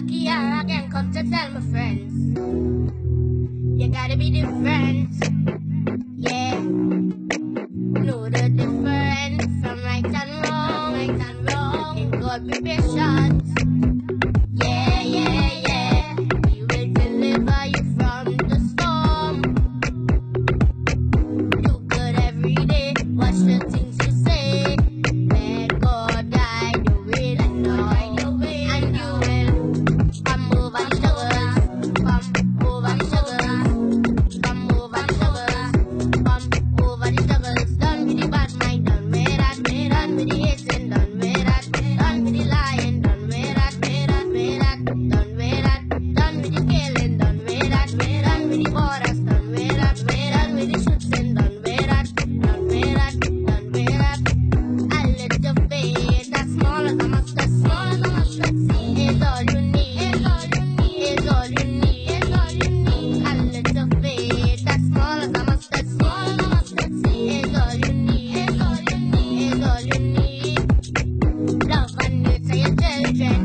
lucky I can come to tell my friends. You gotta be different. Yeah. Know the difference from right and wrong. Right and wrong. In God preparation. Legend.